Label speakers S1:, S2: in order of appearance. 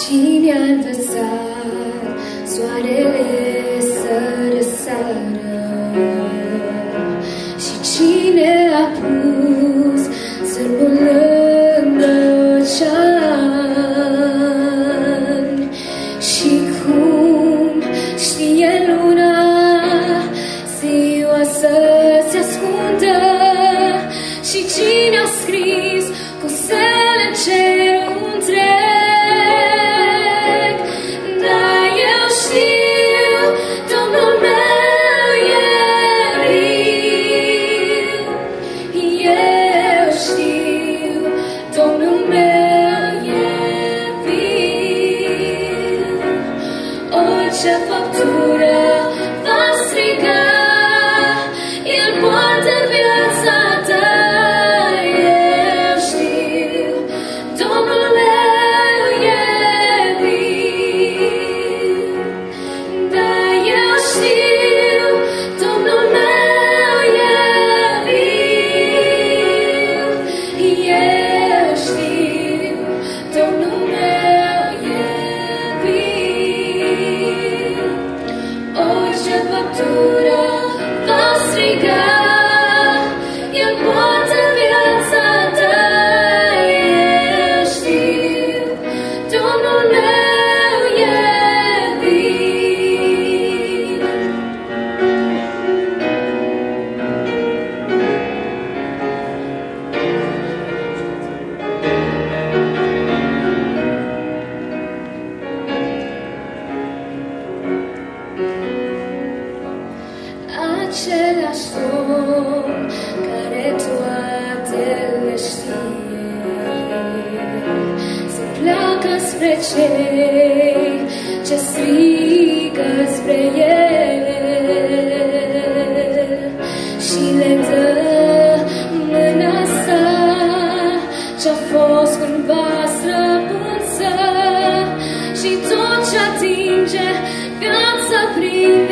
S1: Cine mi-a învățat soarele deixa a tua. Hristos, toate le se pleacă spre cei ce strigă spre ele și le dă mâna sa a fost cândva străpunsă și tot ce atinge viața prin